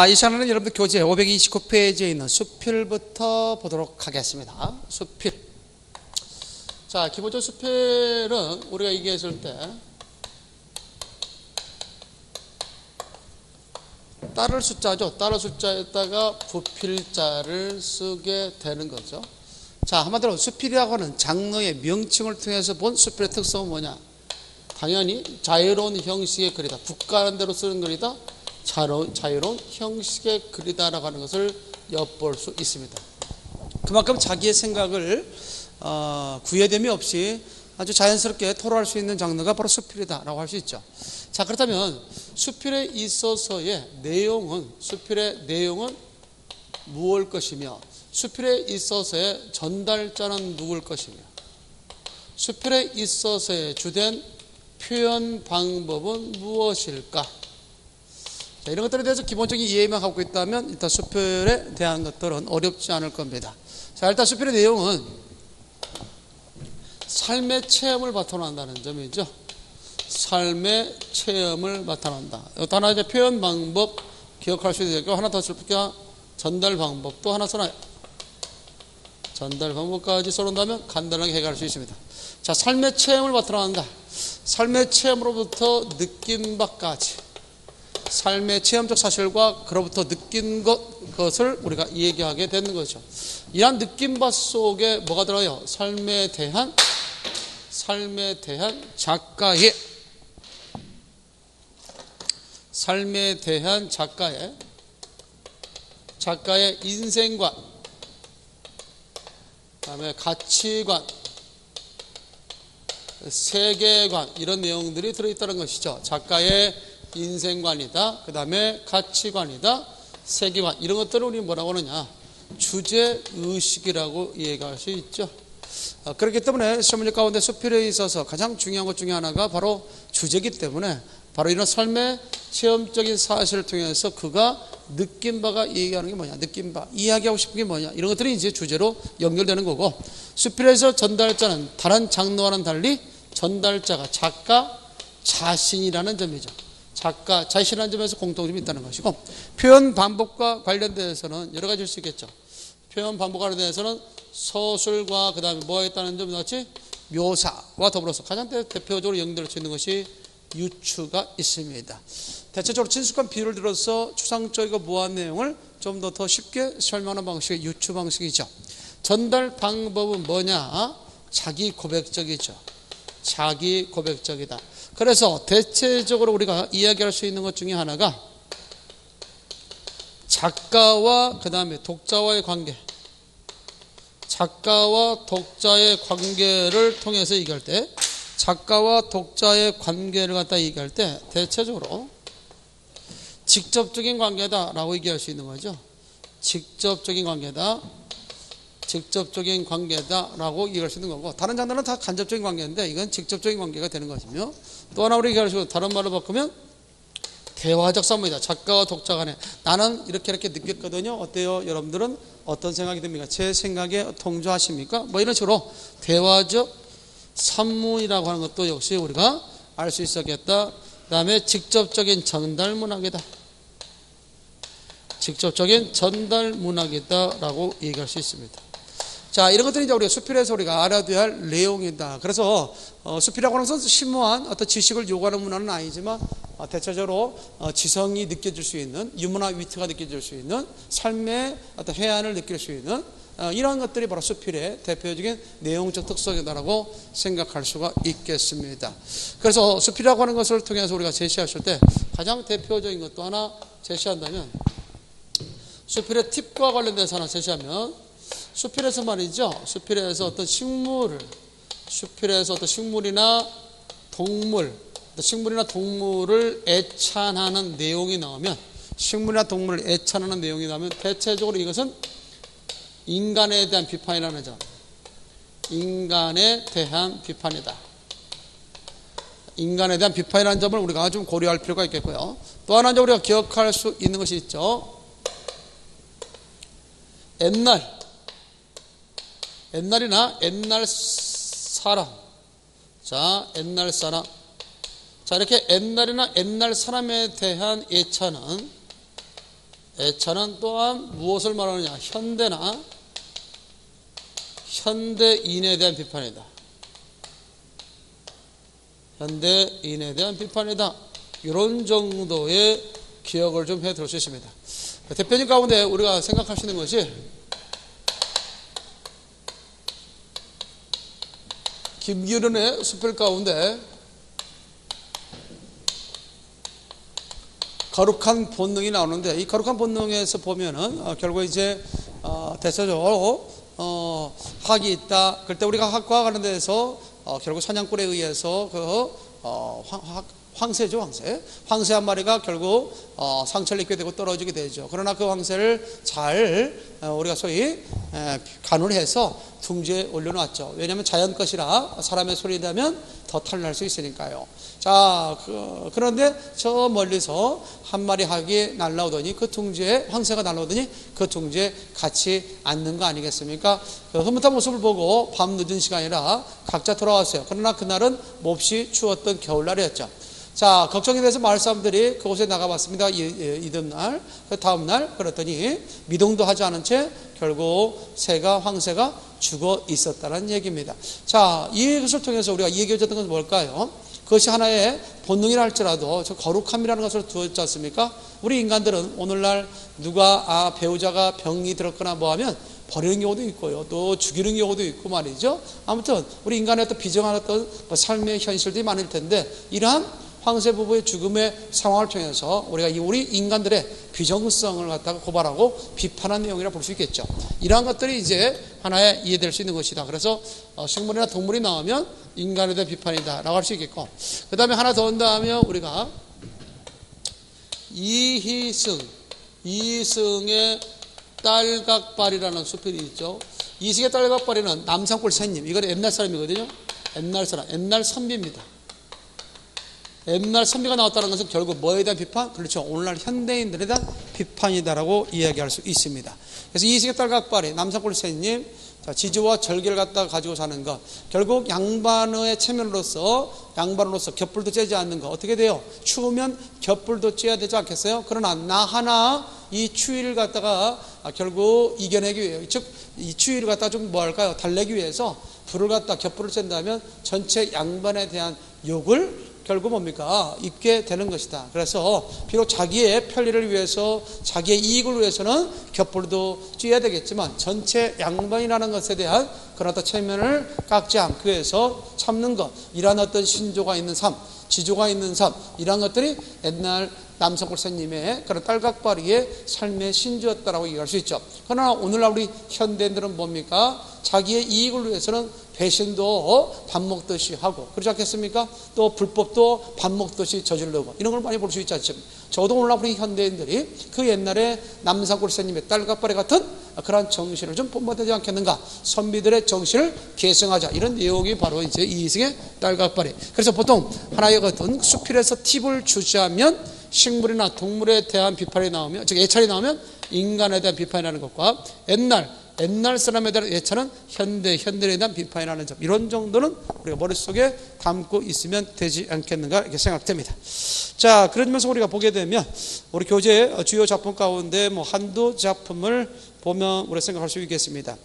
아, 이 시간에는 여러분들 교재 529페이지에 있는 수필부터 보도록 하겠습니다. 수필. 자, 기본적으로 수필은 우리가 얘기했을 때 따를 숫자죠. 따를 숫자에다가 부필자를 쓰게 되는 거죠. 자, 한마디로 수필이라고 하는 장르의 명칭을 통해서 본 수필의 특성은 뭐냐? 당연히 자유로운 형식의 글이다. 국가는 대로 쓰는 글이다. 자유로운 형식의 글이다라고 하는 것을 엿볼 수 있습니다. 그만큼 자기의 생각을 어, 구애됨이 없이 아주 자연스럽게 토로할 수 있는 장르가 바로 수필이다라고 할 수 있죠. 자 그렇다면 수필에 있어서의 내용은 수필의 내용은 무엇일 것이며 수필에 있어서의 전달자는 누굴 것이며 수필에 있어서의 주된 표현 방법은 무엇일까? 자, 이런 것들에 대해서 기본적인 이해만 갖고 있다면 일단 수필에 대한 것들은 어렵지 않을 겁니다. 자, 일단 수필의 내용은 삶의 체험을 바탕으로 한다는 점이죠. 삶의 체험을 바탕한다. 이것 하나 이제 표현 방법 기억할 수 있겠고 하나 더 쓸게요. 전달 방법 또 하나 써놔요. 전달 방법까지 써놓는다면 간단하게 해결할 수 있습니다. 자, 삶의 체험을 바탕으로 한다. 삶의 체험으로부터 느낀 바까지 삶의 체험적 사실과 그로부터 느낀 것, 것을 우리가 얘기하게 되는 거죠. 이러한 느낀 바 속에 뭐가 들어요? 삶에 대한 삶에 대한 작가의 삶에 대한 작가의 작가의 인생관 그다음에 가치관 세계관 이런 내용들이 들어있다는 것이죠. 작가의 인생관이다. 그 다음에 가치관이다. 세계관 이런 것들을 우리 뭐라고 하느냐 주제 의식이라고 이해할 수 있죠. 아, 그렇기 때문에 시험 문제 가운데 수필에 있어서 가장 중요한 것 중에 하나가 바로 주제이기 때문에 바로 이런 삶의 체험적인 사실을 통해서 그가 느낀 바가 얘기하는 게 뭐냐, 느낀 바, 이야기하고 싶은 게 뭐냐, 이런 것들이 이제 주제로 연결되는 거고, 수필에서 전달자는 다른 장르와는 달리 전달자가 작가 자신이라는 점이죠. 작가 자신이라는 점에서 공통점이 있다는 것이고, 표현 반복과 관련돼서는 여러 가지일 수 있겠죠. 표현 반복과 관련돼서는 서술과 그 다음에 뭐가 있다는 점이 나왔지? 묘사와 더불어서 가장 대표적으로 연결될 수 있는 것이 유추가 있습니다. 대체적으로 친숙한 비유를 들어서 추상적이고 무한 내용을 좀 더 더 쉽게 설명하는 방식이 유추 방식이죠. 전달 방법은 뭐냐? 자기 고백적이죠. 자기 고백적이다. 그래서 대체적으로 우리가 이야기할 수 있는 것 중에 하나가 작가와 그 다음에 독자와의 관계. 작가와 독자의 관계를 통해서 얘기할 때 작가와 독자의 관계를 갖다 얘기할 때 대체적으로 직접적인 관계다라고 얘기할 수 있는 거죠. 직접적인 관계다. 직접적인 관계다라고 얘기할 수 있는 거고 다른 장르는 다 간접적인 관계인데 이건 직접적인 관계가 되는 것이며 또 하나 우리 얘기할 수 있는 다른 말로 바꾸면 대화적 산문이다. 작가와 독자 간에 나는 이렇게 이렇게 느꼈거든요. 어때요? 여러분들은 어떤 생각이 듭니까? 제 생각에 동조하십니까? 뭐 이런 식으로 대화적 산문이라고 하는 것도 역시 우리가 알 수 있었겠다. 그 다음에 직접적인 전달 문학이다. 직접적인 전달 문학이다라고 얘기할 수 있습니다. 자, 이런 것들이 이제 우리가 수필에서 우리가 알아둬야 할 내용이다. 그래서 어, 수필이라고 하는 것은 심오한 어떤 지식을 요구하는 문화는 아니지만 어, 대체적으로 어, 지성이 느껴질 수 있는 유문화 위트가 느껴질 수 있는 삶의 어떤 해안을 느낄 수 있는 어, 이러한 것들이 바로 수필의 대표적인 내용적 특성이다라고 생각할 수가 있겠습니다. 그래서 수필이라고 하는 것을 통해서 우리가 제시하실 때 가장 대표적인 것도 하나 제시한다면 수필의 팁과 관련돼서 하나 제시하면 수필에서 말이죠. 수필에서 어떤 식물을 수필에서 어떤 식물이나 동물, 식물이나 동물을 애찬하는 내용이 나오면 식물이나 동물을 애찬하는 내용이 나오면 대체적으로 이것은 인간에 대한 비판이라는 점. 인간에 대한 비판이다. 인간에 대한 비판이라는 점을 우리가 좀 고려할 필요가 있겠고요. 또 하나 우리가 기억할 수 있는 것이 있죠. 옛날, 옛날이나 옛날 사람. 자, 옛날 사람. 자, 이렇게 옛날이나 옛날 사람에 대한 예찬은 애차는 또한 무엇을 말하느냐? 현대나 현대인에 대한 비판이다. 현대인에 대한 비판이다. 이런 정도의 기억을 좀 해둘 수 있습니다. 대표님 가운데 우리가 생각하시는 것이 김기련의 수필 가운데 거룩한 본능이 나오는데 이 거룩한 본능에서 보면은 어, 결국 이제 어, 대체적으로 어, 학이 있다. 그때 우리가 학과 가는 데서 어, 결국 사냥꾼에 의해서 그 어, 황, 황새죠, 황새. 황새 한 마리가 결국 어, 상처를 입게 되고 떨어지게 되죠. 그러나 그 황새를 잘 어, 우리가 소위 에, 간을해서 둥지에 올려놨죠. 왜냐하면 자연 것이라 사람의 소리 나면 더 탈날 수 있으니까요. 자, 그, 런데저 멀리서 한 마리 학이 날라오더니 그 둥지에 황새가 날라오더니 그 둥지에 같이 앉는 거 아니겠습니까? 그 흐뭇한 모습을 보고 밤 늦은 시간이라 각자 돌아왔어요. 그러나 그날은 몹시 추웠던 겨울날이었죠. 자, 걱정이 돼서 마을 사람들이 그곳에 나가봤습니다. 이듬날, 그 다음날, 그랬더니 미동도 하지 않은 채 결국 새가, 황새가 죽어 있었다는 얘기입니다. 자, 이것을 통해서 우리가 얘기해줬던 것은 뭘까요? 그것이 하나의 본능이라 할지라도 저 거룩함이라는 것을 두었지 않습니까? 우리 인간들은 오늘날 누가, 아, 배우자가 병이 들었거나 뭐 하면 버리는 경우도 있고요. 또 죽이는 경우도 있고 말이죠. 아무튼 우리 인간의 어떤 비정한 어떤 뭐 삶의 현실들이 많을 텐데 이러한 황새 부부의 죽음의 상황을 통해서 우리가 이 우리 인간들의 비정성을 갖다가 고발하고 비판한 내용이라 볼 수 있겠죠. 이러한 것들이 이제 하나의 이해될 수 있는 것이다. 그래서 어, 식물이나 동물이 나오면 인간에 대한 비판이다라고 할 수 있겠고, 그 다음에 하나 더 온다면 우리가 이희승, 이승의 딸각발이라는 수필이 있죠. 이승의 딸각발이는 남산골 새님, 이건 옛날 사람이거든요. 옛날 사람, 옛날 선비입니다. 옛날 선비가 나왔다는 것은 결국 뭐에 대한 비판? 그렇죠. 오늘날 현대인들에 대한 비판이다라고 이야기할 수 있습니다. 그래서 이승의 딸 각발이 남산골세님 지지와 절개를 갖다가 가지고 사는 것 결국 양반의 체면으로서 양반으로서 겹불도 째지 않는 것 어떻게 돼요? 추우면 겹불도 째야 되지 않겠어요? 그러나 나 하나 이 추위를 갖다가 결국 이겨내기 위해 즉이 추위를 갖다가 좀뭐 할까요? 달래기 위해서 불을 갖다 겹불을 쨘다면 전체 양반에 대한 욕을 결국 뭡니까? 입게 되는 것이다. 그래서 비록 자기의 편리를 위해서 자기의 이익을 위해서는 겹불도 쥐어야 되겠지만 전체 양반이라는 것에 대한 그런 어떤 체면을 깎지 않기 위해서 참는 것 이러한 어떤 신조가 있는 삶 지조가 있는 삶 이러한 것들이 옛날 남성 골사님의 그런 딸각바리의 삶의 신주였다라고 얘기할 수 있죠. 그러나 오늘날 우리 현대인들은 뭡니까? 자기의 이익을 위해서는 배신도 밥 먹듯이 하고 그렇지 않겠습니까? 또 불법도 밥 먹듯이 저지르고 이런 걸 많이 볼 수 있지 않습니까? 저도 오늘날 우리 현대인들이 그 옛날에 남산골사님의 딸각바리 같은 그러한 정신을 좀 본받지 않겠는가? 선비들의 정신을 계승하자 이런 내용이 바로 이제 이승의 딸각바리. 그래서 보통 하나의 어떤 수필에서 팁을 주자면 식물이나 동물에 대한 비판이 나오면 즉 예찰이 나오면 인간에 대한 비판이라는 것과 옛날 옛날 사람에 대한 예찬은 현대, 현대에 대한 비판이라는 점. 이런 정도는 우리가 머릿속에 담고 있으면 되지 않겠는가 이렇게 생각됩니다. 자, 그러면서 우리가 보게 되면 우리 교재 주요 작품 가운데 뭐 한두 작품을 보면 우리가 생각할 수 있겠습니다.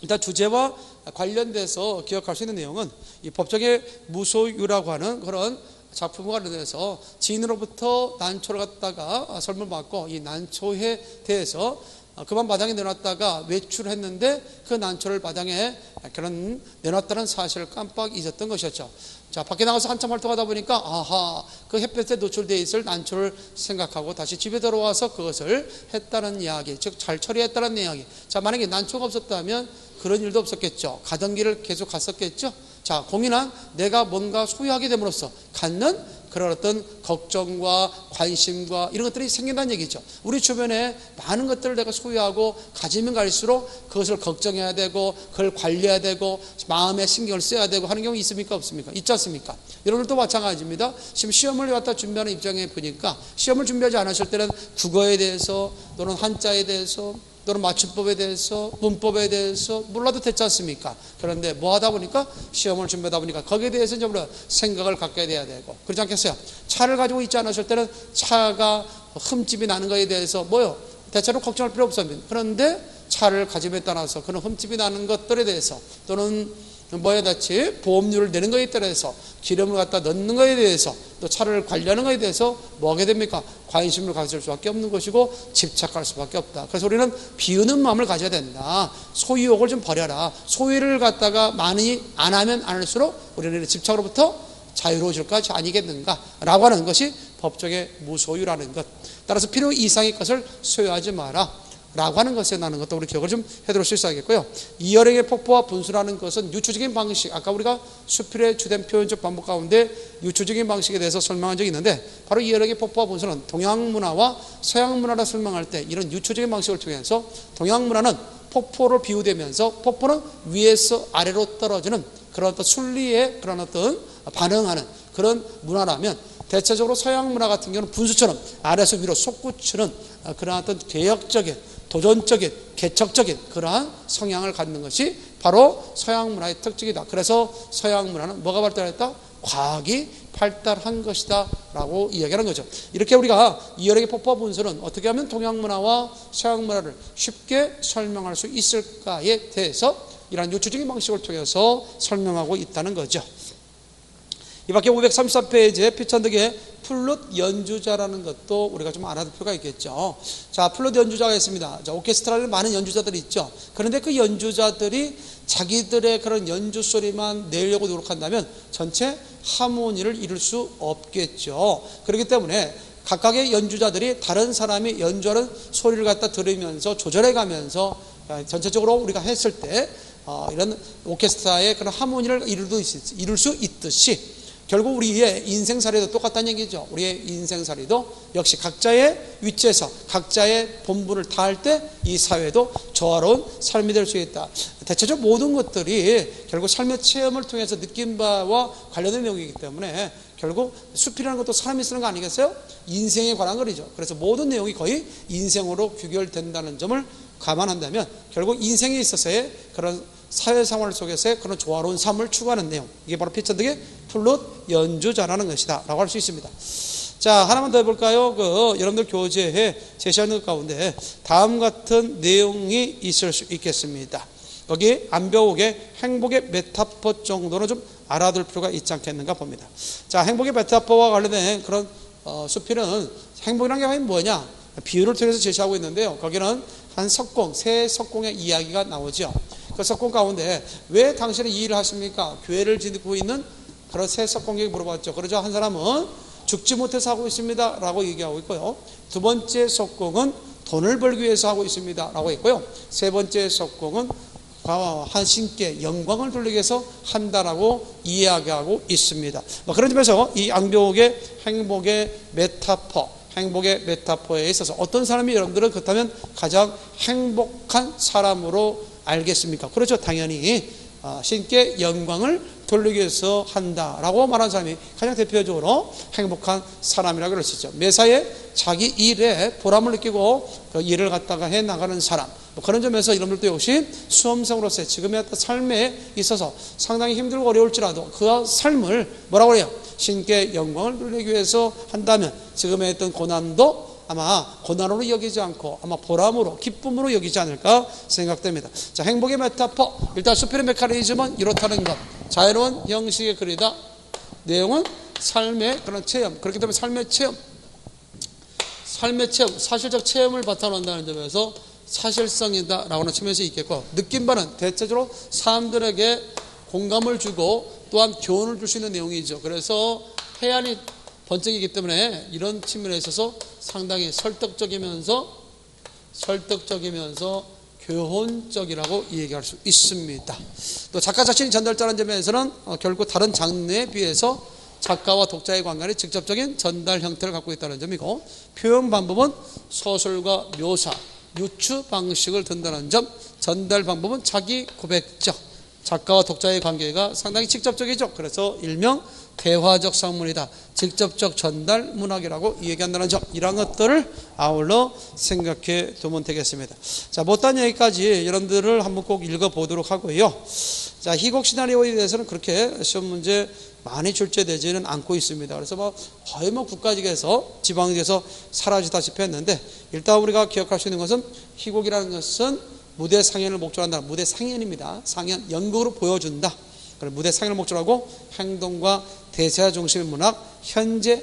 일단 주제와 관련돼서 기억할 수 있는 내용은 이 법정의 무소유라고 하는 그런 작품과 관련해서 지인으로부터 난초를 갖다가 설문 받고 이 난초에 대해서 어, 그만 마당에 내놨다가 외출했는데 그 난초를 마당에 그런 내놨다는 사실을 깜빡 잊었던 것이었죠. 자, 밖에 나가서 한참 활동하다 보니까 아하, 그 햇볕에 노출되어 있을 난초를 생각하고 다시 집에 들어와서 그것을 했다는 이야기, 즉 잘 처리했다는 이야기. 자, 만약에 난초가 없었다면 그런 일도 없었겠죠. 가던 길을 계속 갔었겠죠. 자, 고민한 내가 뭔가 소유하게 됨으로써 갖는 그런 어떤 걱정과 관심과 이런 것들이 생긴다는 얘기죠. 우리 주변에 많은 것들을 내가 소유하고 가지면 갈수록 그것을 걱정해야 되고 그걸 관리해야 되고 마음에 신경을 써야 되고 하는 경우 있습니까? 없습니까? 있지 않습니까? 여러분도 마찬가지입니다. 지금 시험을 갖다 준비하는 입장에 보니까 시험을 준비하지 않았을 때는 국어에 대해서 또는 한자에 대해서 또는 맞춤법에 대해서 문법에 대해서 몰라도 됐지 않습니까? 그런데 뭐 하다 보니까 시험을 준비하다 보니까 거기에 대해서 좀 생각을 갖게 돼야 되고 그렇지 않겠어요? 차를 가지고 있지 않았을 때는 차가 흠집이 나는 것에 대해서 뭐요? 대체로 걱정할 필요 없습니다. 그런데 차를 가짐에 따라서 그런 흠집이 나는 것들에 대해서 또는 뭐에 같이 보험료를 내는 것에 따라서 기름을 갖다 넣는 것에 대해서 또 차를 관리하는 것에 대해서 뭐 하게 됩니까? 관심을 가질 수밖에 없는 것이고 집착할 수밖에 없다. 그래서 우리는 비우는 마음을 가져야 된다. 소유욕을 좀 버려라. 소유를 갖다가 많이 안 하면 안 할수록 우리는 집착으로부터 자유로워질 것이 아니겠는가? 라고 하는 것이 법적의 무소유라는 것. 따라서 필요 이상의 것을 소유하지 마라. 라고 하는 것에 나는 것도 우리 기억을 좀 해둘 수 있어야겠고요. 이열행의 폭포와 분수라는 것은 유추적인 방식. 아까 우리가 수필의 주된 표현적 반복 가운데 유추적인 방식에 대해서 설명한 적이 있는데 바로 이열행의 폭포와 분수는 동양 문화와 서양 문화를 설명할 때 이런 유추적인 방식을 통해서 동양 문화는 폭포를 비유되면서 폭포는 위에서 아래로 떨어지는 그런 어떤 순리의 그런 어떤 반응하는 그런 문화라면 대체적으로 서양 문화 같은 경우는 분수처럼 아래에서 위로 솟구치는 그런 어떤 개혁적인 도전적인 개척적인 그러한 성향을 갖는 것이 바로 서양 문화의 특징이다. 그래서 서양 문화는 뭐가 발달했다? 과학이 발달한 것이다 라고 이야기하는 거죠. 이렇게 우리가 이열에게 폭포 분수는 어떻게 하면 동양 문화와 서양 문화를 쉽게 설명할 수 있을까에 대해서 이러한 요추적인 방식을 통해서 설명하고 있다는 거죠. 이 밖에 533페이지에 피천득의 플룻 연주자라는 것도 우리가 좀 알아둘 필요가 있겠죠. 자, 플룻 연주자가 있습니다. 자, 오케스트라에 많은 연주자들이 있죠. 그런데 그 연주자들이 자기들의 그런 연주 소리만 내려고 노력한다면 전체 하모니를 이룰 수 없겠죠. 그렇기 때문에 각각의 연주자들이 다른 사람이 연주하는 소리를 갖다 들으면서 조절해 가면서 전체적으로 우리가 했을 때 어, 이런 오케스트라의 그런 하모니를 이룰 수 있듯이 결국 우리의 인생살이도 똑같다는 얘기죠. 우리의 인생살이도 역시 각자의 위치에서 각자의 본분을 다할 때 이 사회도 조화로운 삶이 될 수 있다. 대체적 모든 것들이 결국 삶의 체험을 통해서 느낀 바와 관련된 내용이기 때문에 결국 숲이라는 것도 사람이 쓰는 거 아니겠어요? 인생에 관한 거리죠. 그래서 모든 내용이 거의 인생으로 규결된다는 점을 감안한다면 결국 인생에 있어서의 그런 사회생활 속에서의 그런 조화로운 삶을 추구하는 내용. 이게 바로 피천득의 플룻 연주자라는 것이다. 라고 할 수 있습니다. 자 하나만 더 해볼까요? 그 여러분들 교재에 제시하는 것 가운데 다음 같은 내용이 있을 수 있겠습니다. 거기 안병욱의 행복의 메타포 정도는 좀 알아둘 필요가 있지 않겠는가 봅니다. 자 행복의 메타포와 관련된 그런 어, 수필은 행복이라는 게 과연 뭐냐? 비유를 통해서 제시하고 있는데요. 거기는 한 석공 새 석공의 이야기가 나오죠 그 석공 가운데 왜 당신은 이 일을 하십니까? 교회를 짓고 있는 그런 새 석공에게 물어봤죠. 그러죠. 한 사람은 죽지 못해서 하고 있습니다. 라고 얘기하고 있고요. 두 번째 석공은 돈을 벌기 위해서 하고 있습니다. 라고 했고요. 세 번째 석공은 하신께 영광을 돌리기 위해서 한다라고 이야기하고 있습니다. 뭐 그런 점에서 이 앙벽의 행복의 메타포, 행복의 메타포에 있어서 어떤 사람이 여러분들은 그렇다면 가장 행복한 사람으로 알겠습니까? 그렇죠. 당연히 아, 신께 영광을 돌리기 위해서 한다라고 말하는 사람이 가장 대표적으로 행복한 사람이라고 그럴 수 있죠. 매사에 자기 일에 보람을 느끼고 그 일을 갖다가 해 나가는 사람. 뭐 그런 점에서 여러분들도 역시 수험생으로서의 지금의 삶에 있어서 상당히 힘들고 어려울지라도 그 삶을 뭐라고 해요? 신께 영광을 돌리기 위해서 한다면 지금의 어떤 고난도 아마 고난으로 여기지 않고 아마 보람으로 기쁨으로 여기지 않을까 생각됩니다. 자, 행복의 메타포. 일단 수필의 메커니즘은 이렇다는 것. 자유로운 형식의 글이다. 내용은 삶의 그런 체험. 그렇기 때문에 삶의 체험. 삶의 체험, 사실적 체험을 바탕으로 한다는 점에서 사실성이다라고 하는 측면에서 있겠고 느낀 바는 대체적으로 사람들에게 공감을 주고 또한 교훈을 줄 수 있는 내용이죠. 그래서 해안이 번쩍이기 때문에 이런 측면에 있어서 상당히 설득적이면서 설득적이면서 교훈적이라고 얘기할 수 있습니다. 또 작가 자신이 전달자라는 점에서는 어, 결국 다른 장르에 비해서 작가와 독자의 관계는 직접적인 전달 형태를 갖고 있다는 점이고 표현 방법은 소설과 묘사, 유추 방식을 든다는 점, 전달 방법은 자기 고백적, 작가와 독자의 관계가 상당히 직접적이죠. 그래서 일명 대화적 상문이다. 직접적 전달 문학이라고 얘기한다는 점 이런 것들을 아울러 생각해 두면 되겠습니다. 자 못한 얘기까지 여러분들을 한번 꼭 읽어 보도록 하고요. 자 희곡 시나리오에 대해서는 그렇게 시험 문제 많이 출제되지는 않고 있습니다. 그래서 뭐 거의 뭐 국가직에서 지방직에서 사라지다시피 했는데 일단 우리가 기억할 수 있는 것은 희곡이라는 것은 무대 상연을 목적으로 한다. 무대 상연입니다. 상연 연극으로 보여준다. 그럼 무대 상연을 목적으로 하고 행동과 대사 중심의 문학, 현재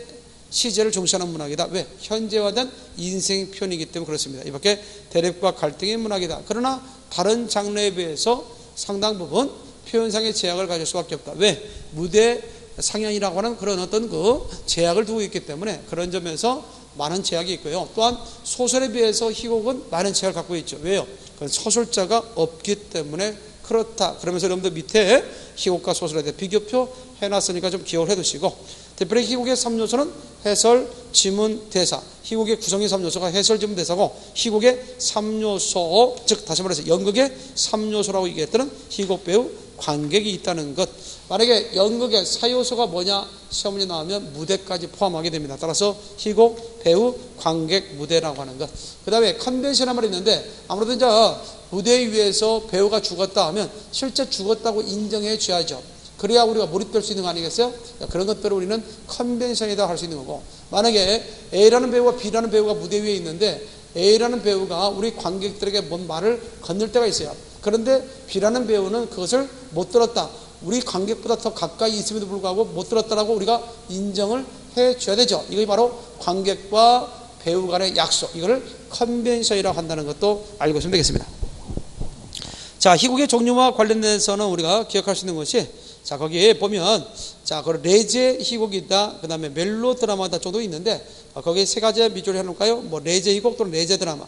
시제를 중시하는 문학이다. 왜? 현재화된 인생 표현이기 때문에 그렇습니다. 이 밖에 대립과 갈등의 문학이다. 그러나 다른 장르에 비해서 상당 부분 표현상의 제약을 가질 수밖에 없다. 왜? 무대 상연이라고 하는 그런 어떤 그 제약을 두고 있기 때문에 그런 점에서 많은 제약이 있고요. 또한 소설에 비해서 희곡은 많은 제약을 갖고 있죠. 왜요? 그건 서술자가 없기 때문에 그렇다. 그러면서 여러분들 밑에 희곡과 소설에 대해 비교표 해놨으니까 좀 기억을 해두시고 특별히 희곡의 3요소는 해설, 지문, 대사. 희곡의 구성의 3요소가 해설, 지문, 대사고 희곡의 3요소, 즉 다시 말해서 연극의 3요소라고 얘기했던 희곡 배우 관객이 있다는 것. 만약에 연극의 4요소가 뭐냐 시험 문제 나오면 무대까지 포함하게 됩니다. 따라서 희곡, 배우, 관객, 무대라고 하는 것. 그 다음에 컨벤션한 말이 있는데 아무래도 이제 무대 위에서 배우가 죽었다 하면 실제 죽었다고 인정해 줘야죠. 그래야 우리가 몰입될 수 있는 거 아니겠어요? 그런 것들을 우리는 컨벤션이다 할 수 있는 거고 만약에 A라는 배우와 B라는 배우가 무대 위에 있는데 A라는 배우가 우리 관객들에게 뭔 말을 건넬 때가 있어요. 그런데 B라는 배우는 그것을 못 들었다. 우리 관객보다 더 가까이 있음에도 불구하고 못 들었다라고 우리가 인정을 해 줘야 되죠. 이것이 바로 관객과 배우 간의 약속. 이거를 컨벤션이라고 한다는 것도 알고 있으면 되겠습니다. 자, 희곡의 종류와 관련돼서는 우리가 기억할 수 있는 것이 자, 거기에 보면 자, 그 레제 희곡이 있다. 그 다음에 멜로 드라마다 정도 있는데 어, 거기에 세 가지 비교를 해 놓을까요? 뭐 레제 희곡 또는 레제 드라마.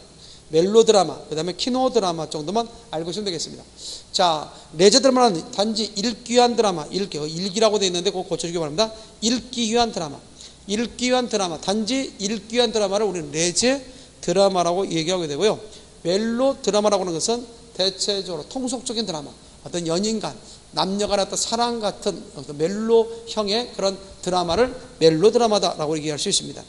멜로 드라마, 그 다음에 키노 드라마 정도만 알고 있으면 되겠습니다. 자, 레제 드라마는 단지 읽기 위한 드라마, 읽기, 일기라고 되어 있는데 그거 고쳐주기 바랍니다. 읽기 위한 드라마. 읽기 위한 드라마, 단지 읽기 위한 드라마를 우리는 레제 드라마라고 얘기하게 되고요. 멜로 드라마라고 하는 것은 대체적으로 통속적인 드라마, 어떤 연인간, 남녀간 어떤 사랑 같은 멜로형의 그런 드라마를 멜로 드라마다라고 얘기할 수 있습니다.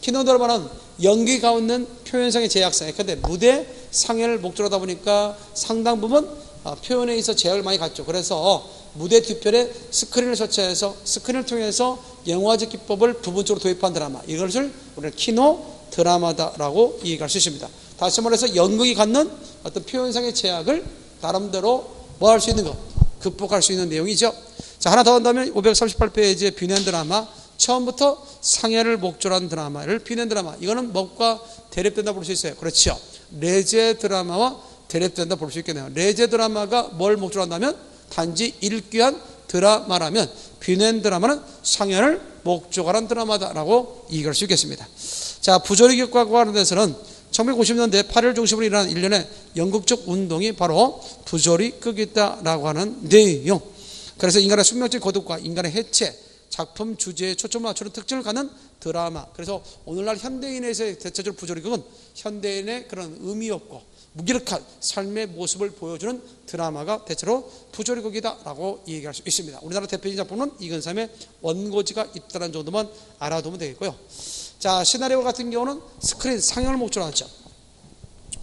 키노 드라마는 연기 가운데 표현상의 제약상에 근데 무대 상연을 목적으로 하다 보니까 상당 부분 어, 표현에 있어 제약을 많이 갖죠. 그래서 무대 뒤편에 스크린을 설치해서 스크린을 통해서 영화적 기법을 부분적으로 도입한 드라마 이것을 우리는 키노 드라마다라고 얘기할 수 있습니다. 다시 말해서 연극이 갖는 어떤 표현상의 제약을 나름대로 뭐 할 수 있는 것 극복할 수 있는 내용이죠. 자 하나 더 한다면 538페이지의 뷰넨 드라마 처음부터 상연을 목적으로 한 드라마를 뷰넨 드라마 이거는 뭐과 대립된다 볼 수 있어요. 그렇죠. 레제 드라마와 대립된다 볼 수 있겠네요. 레제 드라마가 뭘 목적으로 한다면 단지 위한 드라마라면 뷰넨 드라마는 상연을 목적으로 한 드라마다라고 얘기할 수 있겠습니다. 자 부조리극과 관련돼서는 1950년대 파리 중심으로 일어난 일련의 연극적 운동이 바로 부조리 극이다라고 하는 내용. 그래서 인간의 숙명적 고독과 인간의 해체, 작품 주제에 초점을 맞추는 특징을 갖는 드라마. 그래서 오늘날 현대인에서의 대체적으로 부조리극은 현대인의 그런 의미 없고 무기력한 삶의 모습을 보여주는 드라마가 대체로 부조리극이다라고 얘기할 수 있습니다. 우리나라 대표적인 작품은 이근삼의 원고지가 있다는 정도만 알아두면 되겠고요. 자, 시나리오 같은 경우는 스크린 상영을 목적으로 하죠.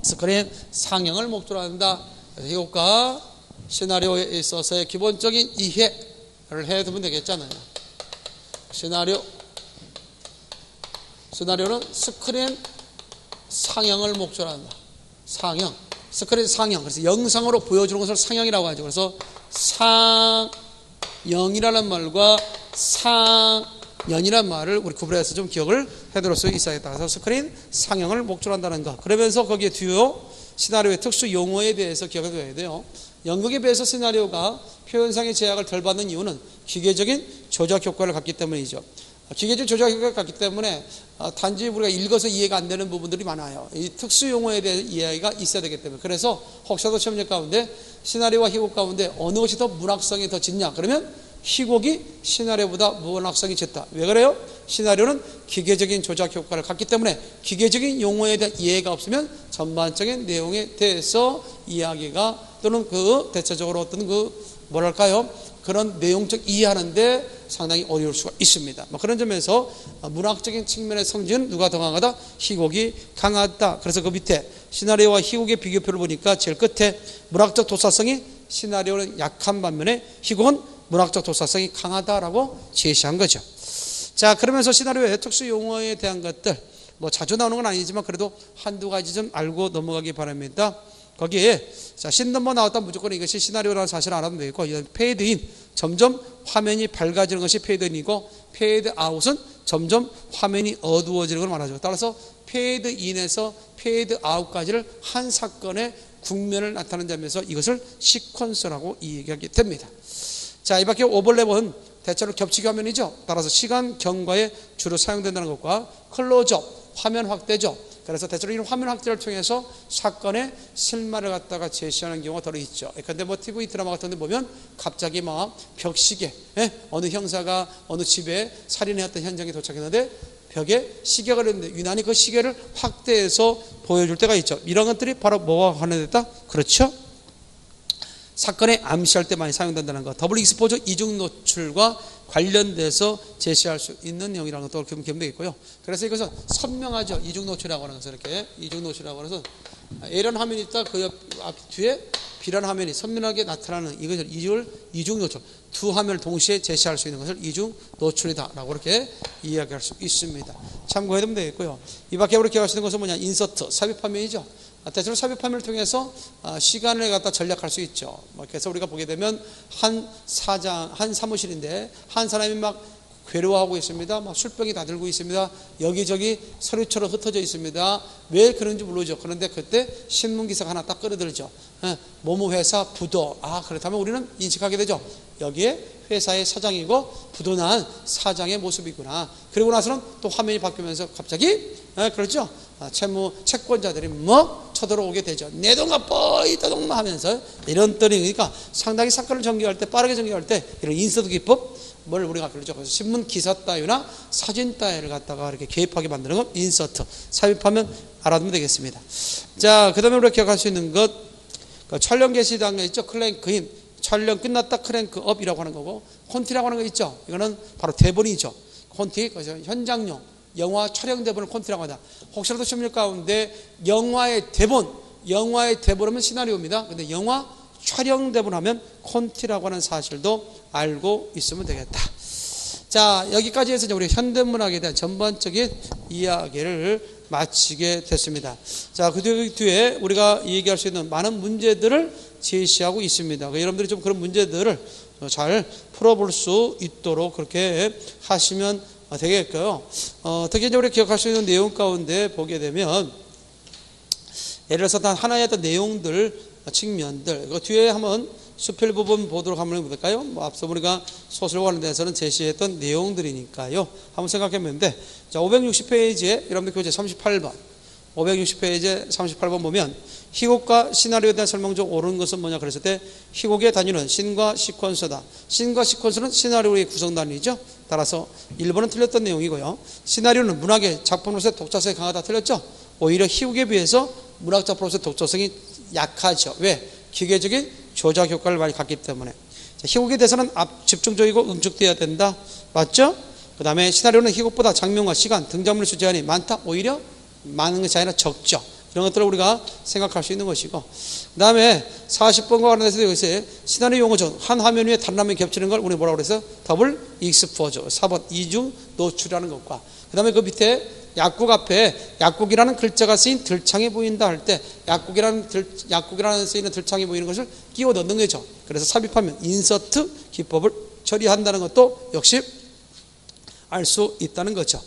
스크린 상영을 목적으로 한다. 이것과 시나리오에 있어서의 기본적인 이해를 해두면 되겠잖아요. 시나리오. 시나리오는 스크린 상영을 목적으로 한다. 상영. 스크린 상영. 그래서 영상으로 보여주는 것을 상영이라고 하죠. 그래서 상영이라는 말과 상연이라는 말을 우리 구분해서 좀 기억을 해둘 수 있어야 겠다. 그래서 스크린 상영을 목적으로 한다는 것. 그러면서 거기에 뒤에 시나리오의 특수 용어에 대해서 기억해 둬야 돼요. 연극에 비해서 시나리오가 표현상의 제약을 덜 받는 이유는 기계적인 조작 효과를 갖기 때문이죠. 기계적 조작 효과를 갖기 때문에 단지 우리가 읽어서 이해가 안 되는 부분들이 많아요. 이 특수 용어에 대한 이해가 있어야 되기 때문에 그래서 혹시라도 시험역 가운데 시나리오와 희곡 가운데 어느 것이 더 문학성이 더 짙냐 그러면 희곡이 시나리오보다 문학성이 짙다. 왜 그래요? 시나리오는 기계적인 조작 효과를 갖기 때문에 기계적인 용어에 대한 이해가 없으면 전반적인 내용에 대해서 이야기가 또는 그 대체적으로 어떤 그 뭐랄까요? 그런 내용적 이해하는데 상당히 어려울 수가 있습니다. 뭐 그런 점에서 문학적인 측면의 성질은 누가 더 강하다? 희곡이 강하다. 그래서 그 밑에 시나리오와 희곡의 비교표를 보니까 제일 끝에 문학적 도사성이 시나리오는 약한 반면에 희곡은 문학적 독자성이 강하다라고 제시한 거죠. 자, 그러면서 시나리오의 특수 용어에 대한 것들, 뭐 자주 나오는 건 아니지만 그래도 한두 가지 좀 알고 넘어가기 바랍니다. 거기에 자, 신 넘버 나왔다 무조건 이것이 시나리오라는 사실을 알아도 되고 페이드인 점점 화면이 밝아지는 것이 페이드인이고 페이드 아웃은 점점 화면이 어두워지는 걸 말하죠. 따라서 페이드 인에서 페이드 아웃까지를 한 사건의 국면을 점에서 이것을 시퀀스라고 이야기하게 됩니다. 자, 이 밖에 오버랩은 대체로 겹치기 화면이죠. 따라서 시간 경과에 주로 사용된다는 것과 클로즈업, 화면 확대죠. 그래서 대체로 이런 화면 확대를 통해서 사건의 실마리를 갖다가 제시하는 경우가 더 있죠. 그런데 뭐 TV 드라마 같은 데 보면 갑자기 막 벽시계, 예? 어느 형사가 어느 집에 살인했던 현장에 도착했는데 벽에 시계가 있는데 유난히 그 시계를 확대해서 보여줄 때가 있죠. 이런 것들이 바로 뭐가 관련됐다? 그렇죠? 사건에 암시할 때 많이 사용된다는 것. double exposure 이중 노출과 관련돼서 제시할 수 있는 내용이라는 것도 기억되고 있고요. 그래서 이것은 선명하죠. 이중 노출이라고 하는 것은 이렇게 이중 노출이라고 해서 A라는 화면이 있다 그 옆, 앞 뒤에 B라는 화면이 선명하게 나타나는 이것을 이중을 이중 노출 두 화면을 동시에 제시할 수 있는 것을 이중 노출이다라고 이렇게 이야기할 수 있습니다. 참고해 두면 되겠고요. 이 밖에 우리 기억할 수 있는 것은 뭐냐 인서트 삽입 화면이죠. 대체로 삽입 화면을 통해서 아, 시간을 갖다 절약할 수 있죠. 뭐 그래서 우리가 보게 되면 한 사장, 한 사무실인데 한 사람이 막 괴로워하고 있습니다. 막 술병이 다 들고 있습니다. 여기저기 서류처럼 흩어져 있습니다. 왜 그런지 모르죠. 그런데 그때 신문 기사가 하나 딱 끌어들죠. 예, 모모 회사 부도. 아 그렇다면 우리는 인식하게 되죠. 여기에 회사의 사장이고 부도난 사장의 모습이구나. 그리고 나서는 또 화면이 바뀌면서 갑자기 예, 그렇죠. 아, 채무 채권자들이 뭐 쳐들어오게 되죠. 내 돈가 뻐이 떠동마 하면서 이런 떨이 그러니까 상당히 사건을 전개할 때 빠르게 전개할 때 이런 인서트 기법 뭘 우리가 그러죠. 그래서 신문 기사 따위나 사진 따위를 갖다가 이렇게 개입하게 만드는 건 인서트 삽입하면 알아두면 되겠습니다. 자, 그다음에 우리가 기억할 수 있는 것 그 촬영 개시 단계 있죠. 크랭크인 촬영 끝났다 크랭크업이라고 하는 거고 콘티라고 하는 거 있죠. 이거는 바로 대본이죠. 콘티 그래서 현장용 영화 촬영 대본을 콘티라고 하다. 혹시라도 시험 가운데 영화의 대본, 영화의 대본 하면 시나리오입니다. 근데 영화 촬영 대본 하면 콘티라고 하는 사실도 알고 있으면 되겠다. 자, 여기까지 해서 우리 현대문학에 대한 전반적인 이야기를 마치게 됐습니다. 자, 그 뒤에 우리가 얘기할 수 있는 많은 문제들을 제시하고 있습니다. 그러니까 여러분들이 좀 그런 문제들을 잘 풀어볼 수 있도록 그렇게 하시면 되겠고요. 어, 특히 이제 우리 기억할 수 있는 내용 가운데 보게 되면 예를 들어서 단 하나의 어떤 내용들, 측면들, 그 뒤에 한번 수필 부분 보도록 한번 해볼까요? 뭐 앞서 우리가 소설 관련돼서는 제시했던 내용들이니까요. 한번 돼. 자, 560페이지에 여러분들 교재 38번. 560페이지 38번 보면 희곡과 시나리오에 대한 설명 중 옳은 것은 뭐냐 그랬을 때 희곡의 단위는 신과 시퀀서다. 신과 시퀀서는 시나리오의 구성 단위죠. 따라서 1번은 틀렸던 내용이고요. 시나리오는 문학의 작품으로서의 독자성이 강하다 틀렸죠. 오히려 희곡에 비해서 문학 작품으로서의 독자성이 약하죠. 왜? 기계적인 조작 효과를 많이 갖기 때문에. 희곡에 대해서는 앞 집중적이고 응축되어야 된다. 맞죠? 그 다음에 시나리오는 희곡보다 장면과 시간, 등장인물 수 제한이 많다. 오히려 많은 것이 아니라 적죠. 이런 것들을 우리가 생각할 수 있는 것이고 그 다음에 40번과 관련해서 여기서 시나리오 용어죠. 한 화면 위에 다른 화면이 겹치는 걸 우리 뭐라고 그랬어 double exposure 4번 이중 노출하는 것과 그 다음에 그 밑에 약국 앞에 약국이라는 글자가 쓰인 들창이 보인다 할 때 약국이라는 들, 약국이라는 쓰이는 들창이 보이는 것을 끼워 넣는 거죠. 그래서 삽입하면 인서트 기법을 처리한다는 것도 역시 알 수 있다는 거죠.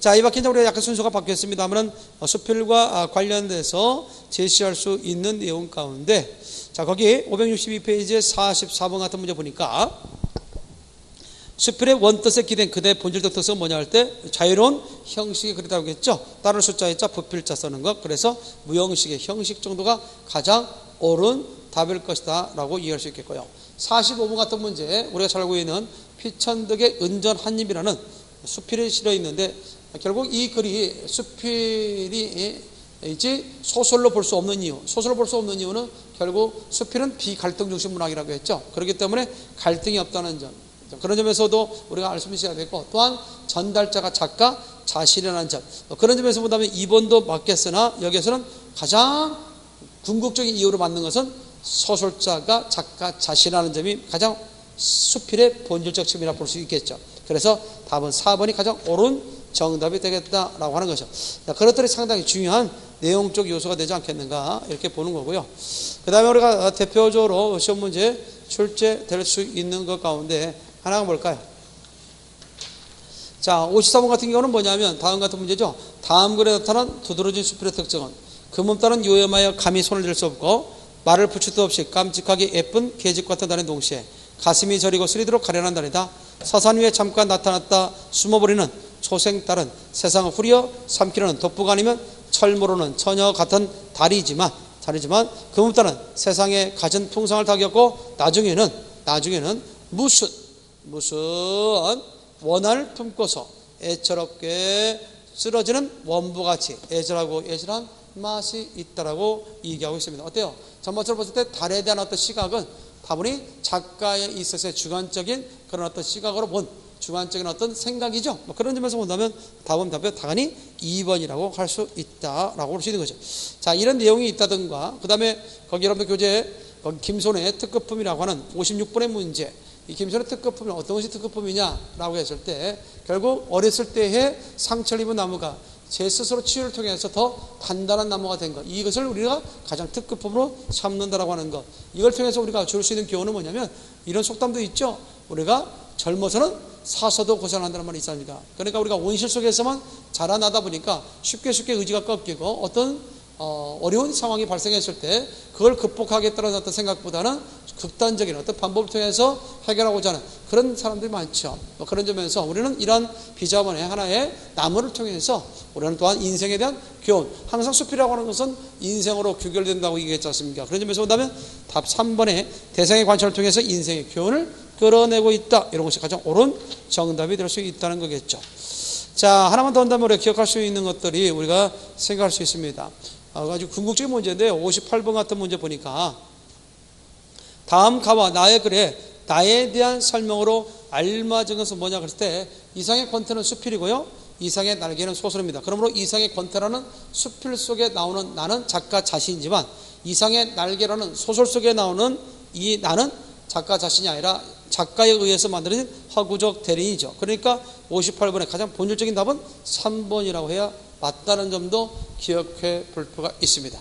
자, 이 밖에 우리가 약간 순서가 바뀌었습니다. 하면은 수필과 아, 관련돼서 제시할 수 있는 내용 가운데 자, 거기 562페이지에 44번 같은 문제 보니까 수필의 원뜻에 기댄 그대 본질적 특성은 뭐냐 할 때 자유로운 형식이 그리다고 했죠. 다른 숫자의 자, 부필자 쓰는 것. 그래서 무형식의 형식 정도가 가장 옳은 답일 것이다 라고 이해할 수 있겠고요. 45번 같은 문제 우리가 잘 알고 있는 피천득의 은전 한입이라는 수필이 실어 있는데 결국 이 글이 수필이 이제 소설로 볼 수 없는 이유, 소설로 볼 수 없는 이유는 결국 수필은 비갈등 중심 문학이라고 했죠. 그렇기 때문에 갈등이 없다는 점. 그런 점에서도 우리가 알 수 있어야 되고 또한 전달자가 작가 자신이라는 점. 그런 점에서 보다면 2번도 맞겠으나 여기에서는 가장 궁극적인 이유로 맞는 것은 소설자가 작가 자신이라는 점이 가장 수필의 본질적 측면이라 볼 수 있겠죠. 그래서 답은 4번이 가장 옳은 정답이 되겠다라고 하는 거죠. 자, 그것들이 상당히 중요한 내용적 요소가 되지 않겠는가 이렇게 보는 거고요. 그 다음에 우리가 대표적으로 시험 문제 출제될 수 있는 것 가운데 하나가 뭘까요? 자, 54번 같은 경우는 뭐냐면 다음 같은 문제죠. 다음 글에 나타난 두드러진 수필의 특징은 금음 따른 요염하여 감히 손을 댈 수 없고 말을 붙일 수 없이 깜찍하게 예쁜 계집 같은 다는 동시에 가슴이 저리고 쓰리도록 가련한다니다. 서산 위에 잠깐 나타났다 숨어버리는 초생딸은 세상을 후려 삼키려는 돋보가 아니면 철모로는 처녀 같은 달이지만 달이지만 금음따는 세상에 가진 풍성을 다 겪고 나중에는 나중에는 무슨 무슨 원한을 품고서 애처롭게 쓰러지는 원부같이 애절하고 애절한 맛이 있다라고 얘기하고 있습니다. 어때요? 전반적으로 봤을 때 달에 대한 어떤 시각은 다분히 작가에 있어서의 주관적인 그런 어떤 시각으로 본 주관적인 어떤 생각이죠. 뭐 그런 점에서 본다면 답은 답변 당연히 2번이라고 할 수 있다라고 볼 수 있는 거죠. 자, 이런 내용이 있다든가, 그 다음에 거기 여러분들 교재, 거기 김손의 특급품이라고 하는 56번의 문제, 이 김선의 특급품이 어떤 것이 특급품이냐라고 했을 때 결국 어렸을 때의 상처를 입은 나무가 제 스스로 치유를 통해서 더 단단한 나무가 된 것. 이것을 우리가 가장 특급품으로 삼는다라고 하는 것. 이걸 통해서 우리가 줄 수 있는 교훈은 뭐냐면 이런 속담도 있죠. 우리가 젊어서는 사서도 고생한다는 말이 있습니다. 그러니까 우리가 온실 속에서만 자라나다 보니까 쉽게 쉽게 의지가 꺾이고 어떤 어, 려운 상황이 발생했을 때 그걸 극복하겠다는 어떤 생각보다는 극단적인 어떤 방법을 통해서 해결하고자 하는 그런 사람들이 많죠. 뭐 그런 점에서 우리는 이런 비자본의 하나의 나무를 통해서 우리는 또한 인생에 대한 교훈, 항상 수필이라고 하는 것은 인생으로 규결된다고 얘기했지 않습니까? 그런 점에서 본다면 답 3번의 대상의 관찰을 통해서 인생의 교훈을 끌어내고 있다. 이런 것이 가장 옳은 정답이 될 수 있다는 거겠죠. 자, 하나만 더 한다면 우리가 기억할 수 있는 것들이 우리가 생각할 수 있습니다. 아주 궁극적인 문제인데 58번 같은 문제 보니까 다음 가와 나의 글에 나에 대한 설명으로 알맞은 것은 뭐냐 그랬을 때 이상의 권태는 수필이고요. 이상의 날개는 소설입니다. 그러므로 이상의 권태라는 수필 속에 나오는 나는 작가 자신이지만 이상의 날개라는 소설 속에 나오는 이 나는 작가 자신이 아니라 작가에 의해서 만들어진 허구적 대리인이죠. 그러니까 58번의 가장 본질적인 답은 3번이라고 해야 맞다는 점도 기억해 볼 필요가 있습니다.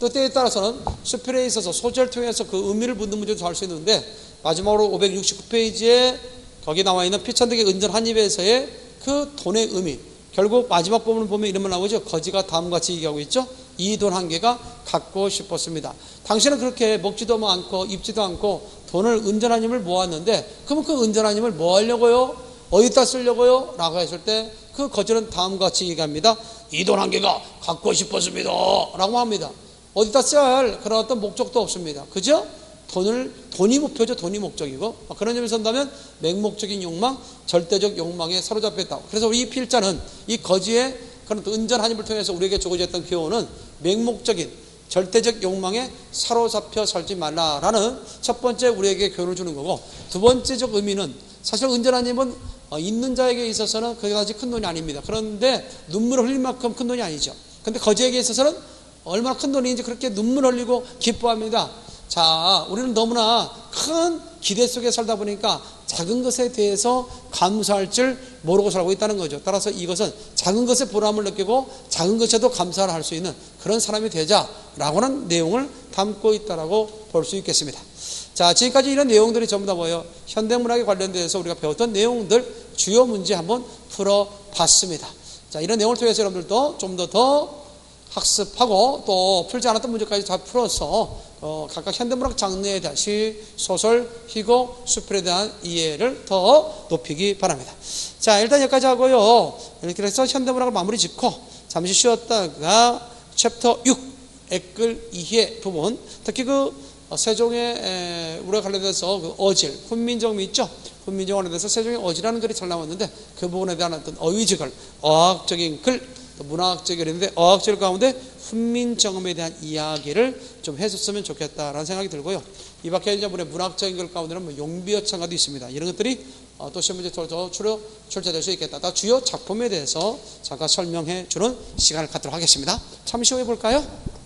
또 때에 따라서는 수필에 있어서 소재를 통해서 그 의미를 묻는 문제도 할 수 있는데 마지막으로 569페이지에 거기 나와 있는 피천득의 은전 한 입에서의 그 돈의 의미 결국 마지막 부분을 보면 이름을 나오죠. 거지가 다음같이 얘기하고 있죠. 이 돈 한 개가 갖고 싶었습니다. 당신은 그렇게 먹지도 않고 입지도 않고 돈을 은전 한 입을 모았는데 그러면 그 은전 한 입을 뭐 하려고요? 어디다 쓰려고요? 라고 했을 때 그 거지는 다음같이 얘기합니다. 이 돈 한 개가 갖고 싶었습니다. 라고 합니다. 어디다 써야 할 그런 어떤 목적도 없습니다. 그죠? 돈을, 돈이 목표죠. 돈이 목적이고. 그런 점에서 본다면 맹목적인 욕망, 절대적 욕망에 사로잡혔다. 그래서 이 필자는 이 거지의 그런 은전 한입을 통해서 우리에게 주어졌던 교훈은 맹목적인 절대적 욕망에 사로잡혀 살지 말라라는 첫 번째 우리에게 교훈을 주는 거고 두 번째적 의미는 사실 은전 한입은 어, 있는 자에게 있어서는 그다지 큰 돈이 아닙니다. 그런데 눈물을 흘릴 만큼 큰 돈이 아니죠. 근데 거지에게 있어서는 얼마나 큰 돈인지 그렇게 눈물 흘리고 기뻐합니다. 자, 우리는 너무나 큰 기대 속에 살다 보니까 작은 것에 대해서 감사할 줄 모르고 살고 있다는 거죠. 따라서 이것은 작은 것에 보람을 느끼고 작은 것에도 감사를 할 수 있는 그런 사람이 되자라고는 내용을 담고 있다라고 볼 수 있겠습니다. 자, 지금까지 이런 내용들이 전부 다 뭐예요? 현대문학에 관련돼서 우리가 배웠던 내용들 주요 문제 한번 풀어봤습니다. 자, 이런 내용을 통해서 여러분들도 좀 더 더 학습하고 또 풀지 않았던 문제까지 다 풀어서 어, 각각 현대문학 장르에 대한 시, 소설, 희곡, 수필에 대한 이해를 더 높이기 바랍니다. 자, 일단 여기까지 하고요. 이렇게 해서 현대문학을 마무리 짓고 잠시 쉬었다가 챕터 6, 액글 이해 부분, 특히 그 어, 세종의 우리가 관련돼서 그 어질, 훈민정음 있죠? 훈민정 관련돼서 세종의 어질이라는 글이 잘 나왔는데 그 부분에 대한 어떤 어휘직을 어학적인 글, 문학적인 글인데 어학적 가운데 훈민정음에 대한 이야기를 좀 해줬으면 좋겠다라는 생각이 들고요. 이 밖에 이제 문학적인 글 가운데는 뭐 용비어창가도 있습니다. 이런 것들이 어, 또 시험 문제 더 출요 출제될 수 있겠다. 다 주요 작품에 대해서 잠깐 설명해 주는 시간을 갖도록 하겠습니다. 잠시 후에 볼까요?